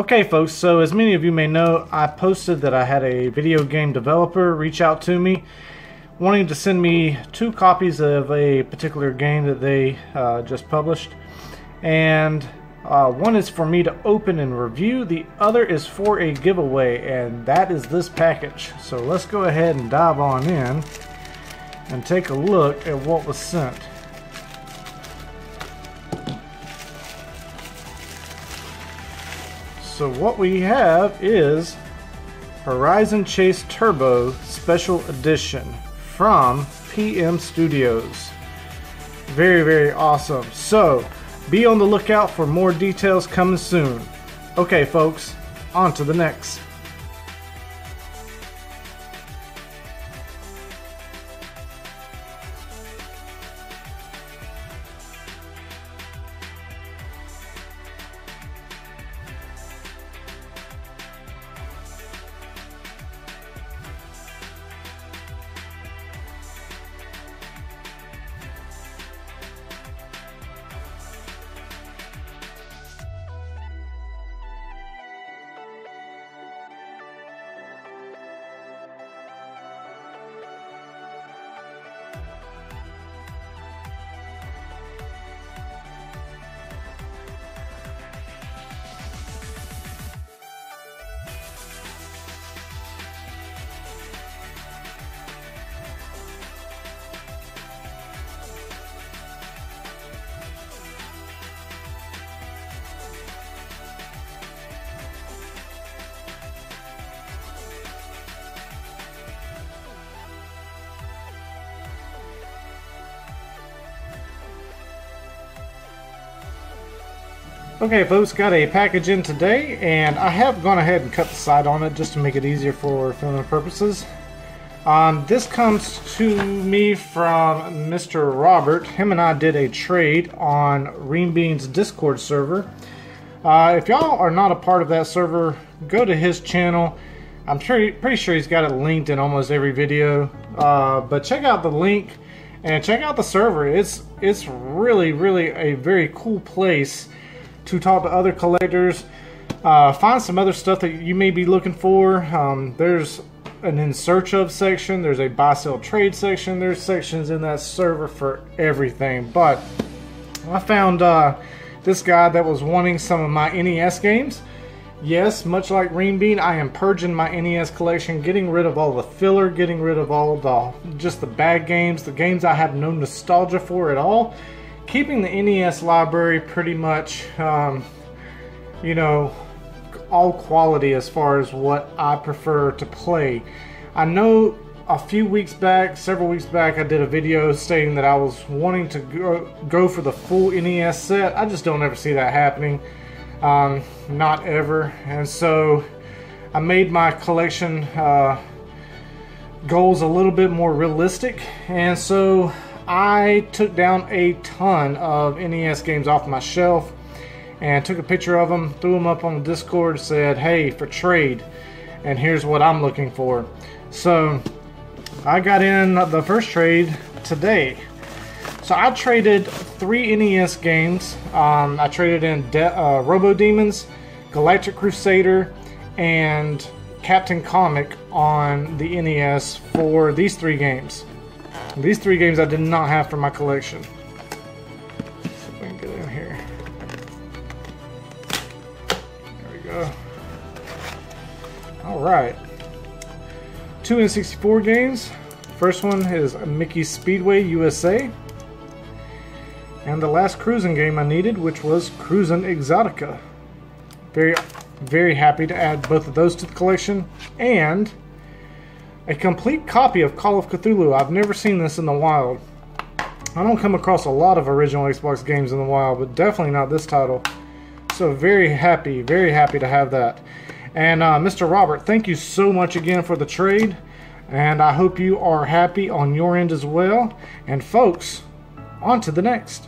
Okay, folks, so as many of you may know, I posted that I had a video game developer reach out to me wanting to send me two copies of a particular game that they uh, just published. And uh, one is for me to open and review, the other is for a giveaway, and that is this package. So let's go ahead and dive on in and take a look at what was sent. So what we have is Horizon Chase Turbo Special Edition from PM Studios. Very, very awesome. So, be on the lookout for more details coming soon. Okay, folks, on to the next. Okay folks, got a package in today and I have gone ahead and cut the side on it just to make it easier for filming purposes. Um, this comes to me from Mr. Robert. Him and I did a trade on Renebean's Discord server. Uh, if y'all are not a part of that server, go to his channel. I'm sure, pretty sure he's got it linked in almost every video. Uh, but check out the link and check out the server. It's it's really really a very cool place to talk to other collectors, uh, find some other stuff that you may be looking for. Um, there's an in search of section, there's a buy sell trade section, there's sections in that server for everything. But I found uh, this guy that was wanting some of my NES games. Yes, much like Renebean, I am purging my NES collection, getting rid of all the filler, getting rid of all the just the bad games, the games I have no nostalgia for at all keeping the NES library pretty much, um, you know, all quality as far as what I prefer to play. I know a few weeks back, several weeks back, I did a video stating that I was wanting to go, go for the full NES set. I just don't ever see that happening. Um, not ever. And so I made my collection uh, goals a little bit more realistic. And so I took down a ton of NES games off my shelf and took a picture of them, threw them up on the Discord, said, hey, for trade, and here's what I'm looking for. So I got in the first trade today. So I traded three NES games. Um, I traded in De uh, Robo Demons, Galactic Crusader, and Captain Comic on the NES for these three games. These three games I did not have for my collection. If we can get in here. There we go. Alright. Two N64 games. First one is Mickey Speedway USA. And the last cruising game I needed, which was Cruis'n Exotica. Very, very happy to add both of those to the collection. And a complete copy of Call of Cthulhu. I've never seen this in the wild. I don't come across a lot of original Xbox games in the wild, but definitely not this title. So very happy, very happy to have that. And uh, Mr. Robert, thank you so much again for the trade. And I hope you are happy on your end as well. And folks, on to the next.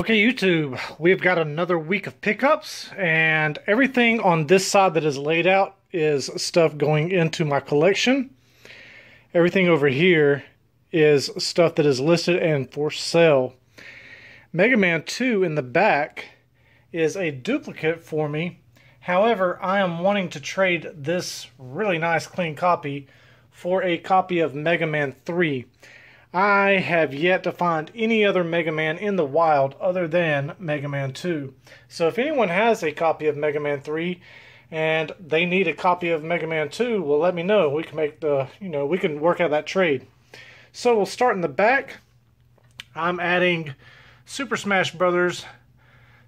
Okay, YouTube, we've got another week of pickups, and everything on this side that is laid out is stuff going into my collection. Everything over here is stuff that is listed and for sale. Mega Man 2 in the back is a duplicate for me. However, I am wanting to trade this really nice clean copy for a copy of Mega Man 3. I have yet to find any other Mega Man in the wild other than Mega Man 2. So if anyone has a copy of Mega Man 3 and they need a copy of Mega Man 2, well let me know. We can make the, you know, we can work out that trade. So we'll start in the back. I'm adding Super Smash Brothers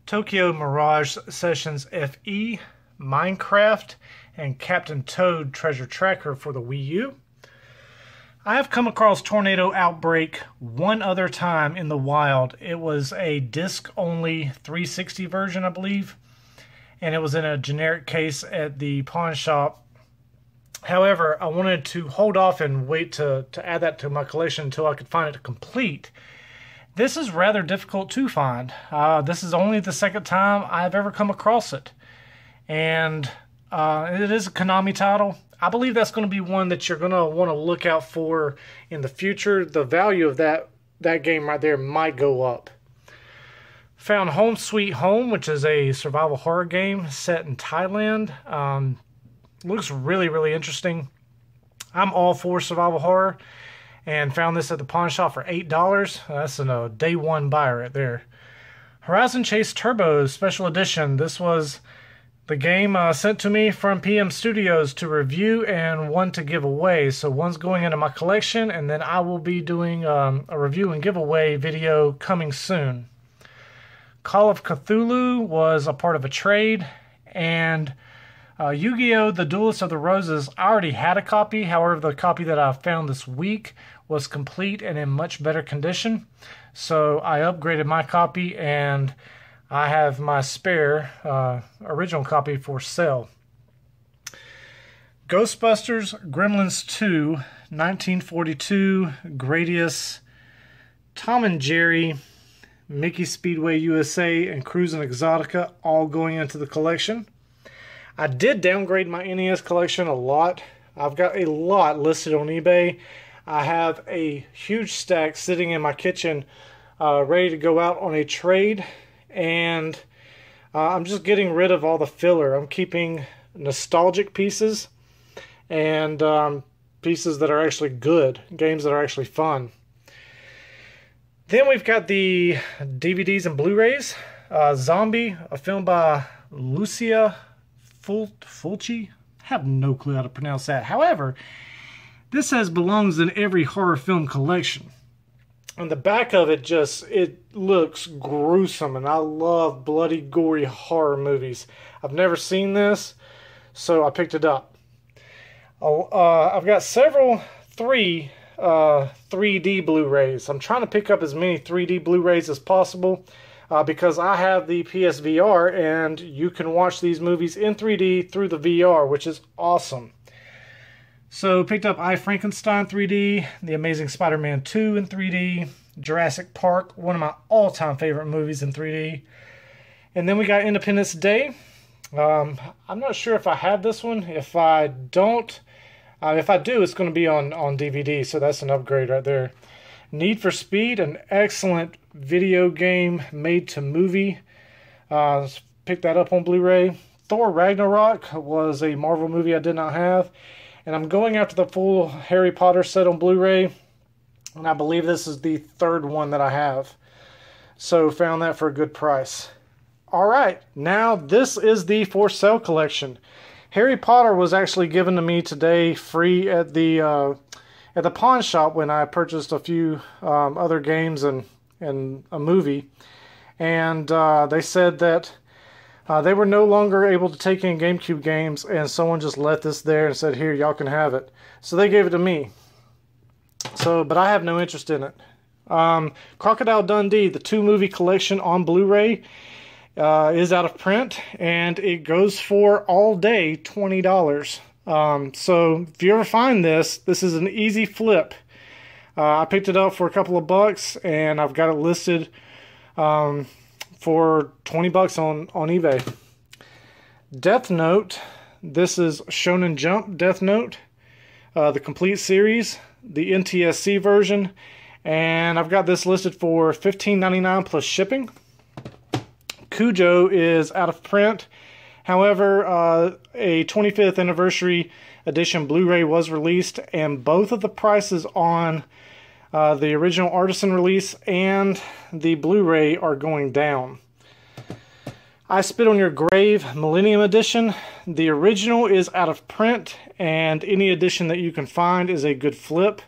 Tokyo Mirage Sessions FE, Minecraft, and Captain Toad Treasure Tracker for the Wii U. I have come across Tornado Outbreak one other time in the wild. It was a disc only 360 version, I believe, and it was in a generic case at the pawn shop. However, I wanted to hold off and wait to, to add that to my collection until I could find it complete. This is rather difficult to find. Uh, this is only the second time I've ever come across it. And uh, it is a Konami title. I believe that's going to be one that you're going to want to look out for in the future. The value of that that game right there might go up. Found Home Sweet Home, which is a survival horror game set in Thailand. Um, looks really, really interesting. I'm all for survival horror and found this at the pawn shop for $8. That's a day one buy right there. Horizon Chase Turbo Special Edition. This was the game uh, sent to me from PM Studios to review and one to give away. So one's going into my collection, and then I will be doing um, a review and giveaway video coming soon. Call of Cthulhu was a part of a trade, and uh, Yu Gi Oh! The Duelist of the Roses, I already had a copy. However, the copy that I found this week was complete and in much better condition. So I upgraded my copy and I have my spare uh, original copy for sale. Ghostbusters Gremlins 2, 1942, Gradius, Tom and Jerry, Mickey Speedway USA, and Cruis'n Exotica all going into the collection. I did downgrade my NES collection a lot. I've got a lot listed on eBay. I have a huge stack sitting in my kitchen uh, ready to go out on a trade and uh, I'm just getting rid of all the filler. I'm keeping nostalgic pieces and um, pieces that are actually good, games that are actually fun. Then we've got the DVDs and Blu-rays. Uh, Zombie, a film by Lucia Ful Fulci. I have no clue how to pronounce that. However, this has belongs in every horror film collection on the back of it just it looks gruesome and i love bloody gory horror movies. I've never seen this so i picked it up. Uh, i've got several three uh, 3d blu-rays. I'm trying to pick up as many 3d blu-rays as possible uh, because i have the psvr and you can watch these movies in 3d through the vr which is awesome so picked up I Frankenstein 3D, The Amazing Spider-Man 2 in 3D, Jurassic Park, one of my all-time favorite movies in 3D. And then we got Independence Day. Um, I'm not sure if I have this one. If I don't, uh, if I do, it's going to be on, on DVD, so that's an upgrade right there. Need for Speed, an excellent video game made to movie. Uh, picked that up on Blu-ray. Thor Ragnarok was a Marvel movie I did not have. And I'm going after the full Harry Potter set on Blu-ray. And I believe this is the third one that I have. So found that for a good price. All right, now this is the for sale collection. Harry Potter was actually given to me today free at the uh, at the pawn shop when I purchased a few um, other games and and a movie, and uh, they said that uh, they were no longer able to take in GameCube games, and someone just let this there and said, "Here, y'all can have it." So they gave it to me. So, but I have no interest in it. Um, Crocodile Dundee, the two movie collection on Blu-ray, uh, is out of print, and it goes for all day twenty dollars. Um, so if you ever find this, this is an easy flip. Uh, I picked it up for a couple of bucks, and I've got it listed um, for 20 bucks on, on eBay. Death Note. This is Shonen Jump Death Note, uh, the complete series, the NTSC version, and I've got this listed for $15.99 plus shipping. Cujo is out of print. However, uh, a 25th anniversary edition Blu-ray was released, and both of the prices on uh, the original artisan release and the Blu-ray are going down. I Spit on Your Grave Millennium Edition. The original is out of print, and any edition that you can find is a good flip.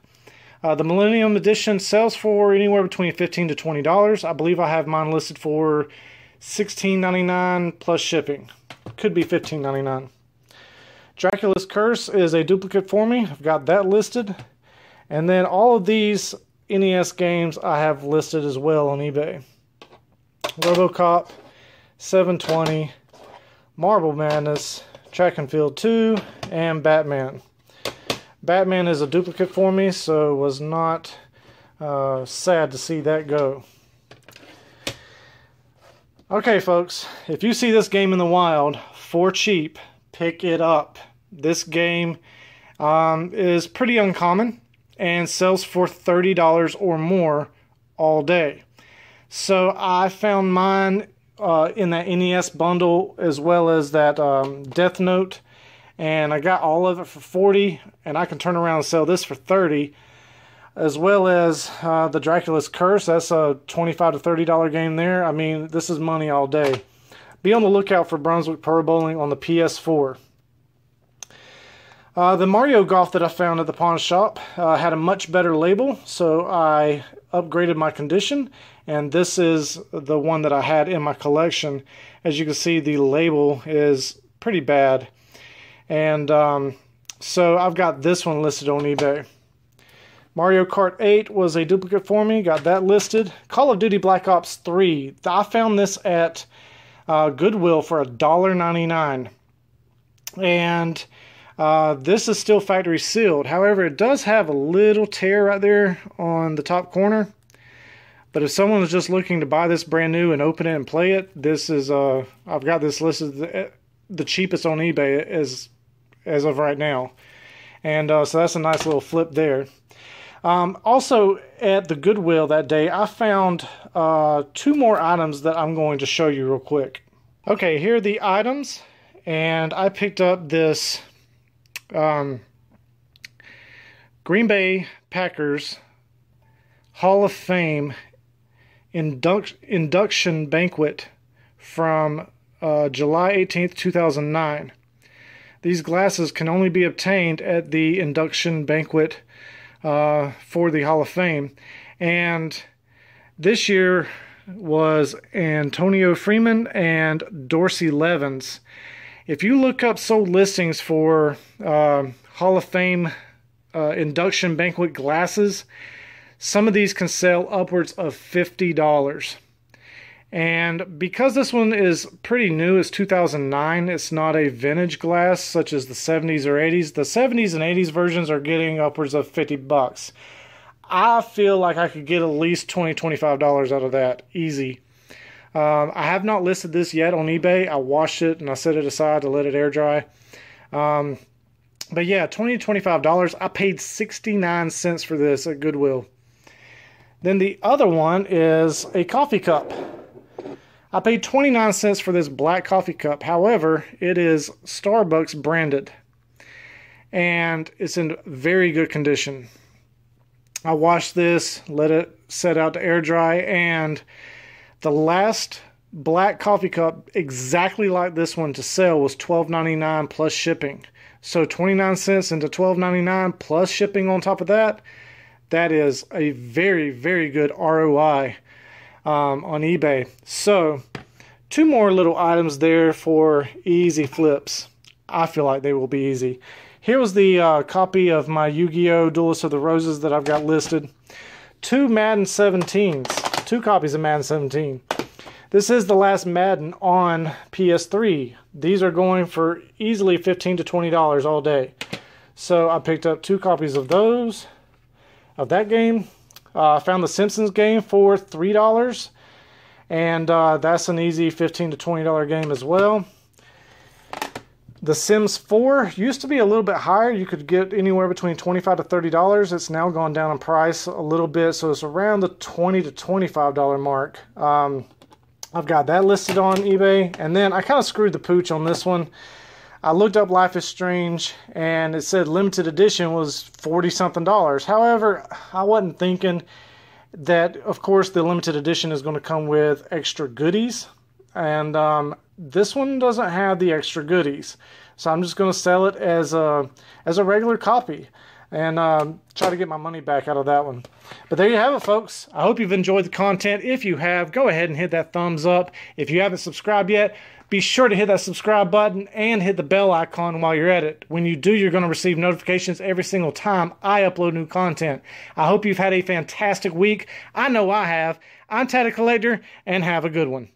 Uh, the Millennium Edition sells for anywhere between 15 to $20. I believe I have mine listed for $16.99 plus shipping. Could be $15.99. Dracula's Curse is a duplicate for me. I've got that listed. And then all of these NES games I have listed as well on eBay. Robocop, 720, Marble Madness, Track and Field 2, and Batman. Batman is a duplicate for me, so was not uh, sad to see that go. Okay, folks, if you see this game in the wild for cheap, pick it up. This game um, is pretty uncommon and sells for $30 or more all day. So I found mine uh, in that NES bundle as well as that um, Death Note, and I got all of it for 40, and I can turn around and sell this for 30, as well as uh, the Dracula's Curse. That's a 25 to 30 dollar game there. I mean, this is money all day. Be on the lookout for Brunswick Pro Bowling on the PS4. Uh, the Mario Golf that I found at the pawn shop uh, had a much better label, so I upgraded my condition, and this is the one that I had in my collection. As you can see, the label is pretty bad, and um, so I've got this one listed on eBay. Mario Kart 8 was a duplicate for me, got that listed. Call of Duty Black Ops 3, I found this at uh, Goodwill for $1.99. And uh, this is still factory sealed. However, it does have a little tear right there on the top corner. But if someone is just looking to buy this brand new and open it and play it, this is uh, I've got this listed the, the cheapest on eBay as as of right now, and uh, so that's a nice little flip there. Um, also, at the Goodwill that day, I found uh, two more items that I'm going to show you real quick. Okay, here are the items, and I picked up this um, Green Bay Packers Hall of Fame induct, induction banquet from uh, July 18th, 2009. These glasses can only be obtained at the induction banquet uh, for the Hall of Fame. And this year was Antonio Freeman and Dorsey Levens. If you look up sold listings for uh, Hall of Fame uh, induction banquet glasses, some of these can sell upwards of $50. And because this one is pretty new, it's 2009, it's not a vintage glass such as the 70s or 80s. The 70s and 80s versions are getting upwards of 50 bucks. I feel like I could get at least $20, $25 out of that easy. Um, I have not listed this yet on eBay. I washed it and I set it aside to let it air dry. Um, but yeah, 20 to $25. I paid 69 cents for this at Goodwill. Then the other one is a coffee cup. I paid 29 cents for this black coffee cup. However, it is Starbucks branded and it's in very good condition. I washed this, let it set out to air dry, and the last black coffee cup exactly like this one to sell was $12.99 plus shipping. So 29 cents into $12.99 plus shipping on top of that. That is a very, very good ROI um, on eBay. So two more little items there for easy flips. I feel like they will be easy. Here was the uh, copy of my Yu-Gi-Oh! Duelist of the Roses that I've got listed. Two Madden 17s two copies of Madden 17. This is the last Madden on PS3. These are going for easily 15 to $20 all day. So I picked up two copies of those, of that game. I uh, found the Simpsons game for $3. and uh, that's an easy 15 to $20 game as well. The Sims 4 used to be a little bit higher. You could get anywhere between 25 to $30. It's now gone down in price a little bit, so it's around the 20 to $25 mark. Um, I've got that listed on eBay, and then I kind of screwed the pooch on this one. I looked up Life is Strange, and it said limited edition was 40 something dollars. However, I wasn't thinking that, of course, the limited edition is going to come with extra goodies, and um, this one doesn't have the extra goodies. So I'm just going to sell it as a as a regular copy and um, try to get my money back out of that one. But there you have it, folks. I hope you've enjoyed the content. If you have, go ahead and hit that thumbs up. If you haven't subscribed yet, be sure to hit that subscribe button and hit the bell icon while you're at it. When you do, you're going to receive notifications every single time I upload new content. I hope you've had a fantastic week. I know I have. I'm Tatted Collector, and have a good one.